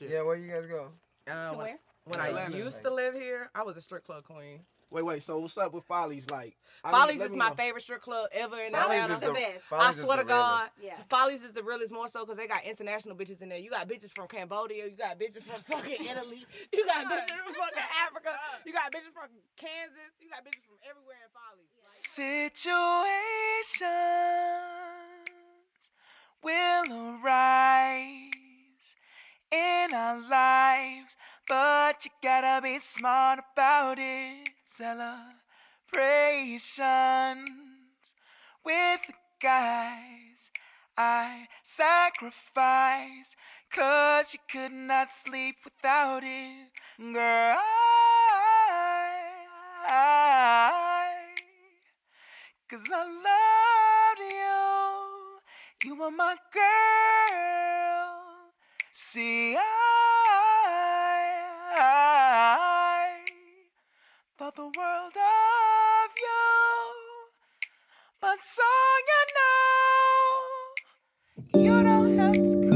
Shit. Yeah, where you guys go? Uh, To when, where? when I Atlanta. used to live here, I was a strip club queen. Wait, wait. So what's up with Follies? Like, I Follies is my know. favorite strip club ever in Follies Atlanta. is the best. I Follies is swear to God, realest. Yeah. Follies is the realest more so because they got international bitches in there. You got bitches from Cambodia, you got bitches from fucking Italy, you got bitches from fucking Africa, you got bitches from Kansas, you got bitches from everywhere in Follies. Situations in our lives, but you gotta be smart about it. Celebrations with the guys I sacrificed, cause you could not sleep without it. Girl, I Cause I loved you. You were my girl. See, I, thought the world of you. But so you know, you don't have to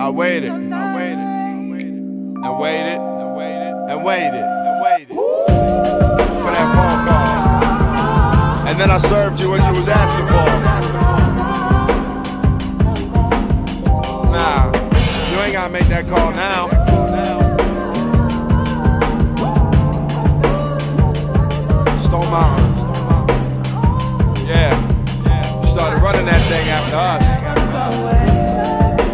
I waited. I waited. I waited. And waited. And waited. And waited. And waited. For that phone call. And then I served you what you was asking for. Nah. You ain't gotta make that call now. Stone Mountain. Yeah. You started running that thing after us.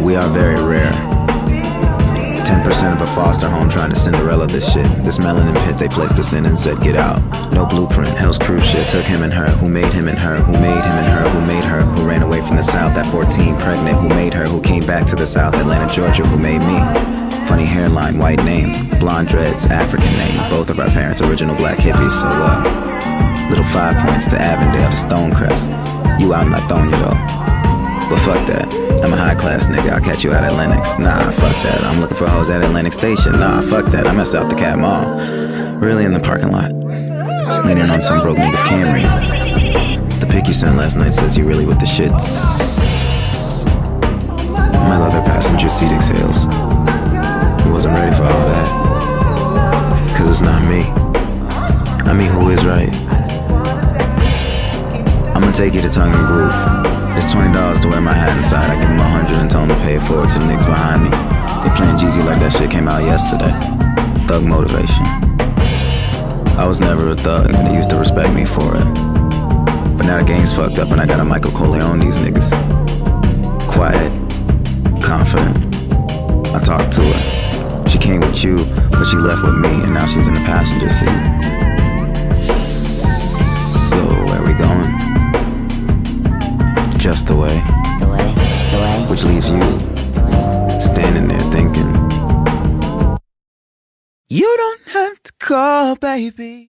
We are very rare. 10% of a foster home trying to Cinderella this shit. This melanin pit they placed us in and said, get out. No blueprint. Hell's cruise shit took him and her. Who made him and her? Who made him and her? Who made her? Who ran away from the south at 14, pregnant? Who made her? Who came back to the south? Atlanta, Georgia. Who made me? Funny hairline, white name. Blonde dreads, African name. Both of our parents original black hippies, so uh. Little five points to Avondale to Stonecrest. You out in Lithonia though. But fuck that. I'm a high class nigga. I'll catch you out at Lenox. Nah, fuck that. I'm looking for hoes at Atlantic Station. Nah, fuck that. I'm at South DeKalb Mall. Really in the parking lot. Leaning on some broke nigga's Camry. The pic you sent last night says you really with the shits. My leather passenger seat exhales. Take you to tongue and groove. It's twenty dollars to wear my hat inside. I give them a hundred and tell them to pay for it to the niggas behind me. They playing Jeezy like that shit came out yesterday. Thug motivation. I was never a thug, and they used to respect me for it. But now the game's fucked up, and I got a Michael Corleone these niggas. Quiet, confident. I talked to her. She came with you, but she left with me, and now she's in the passenger seat. Just the way. The way, the way. Which leaves you standing there thinking. You don't have to call, baby.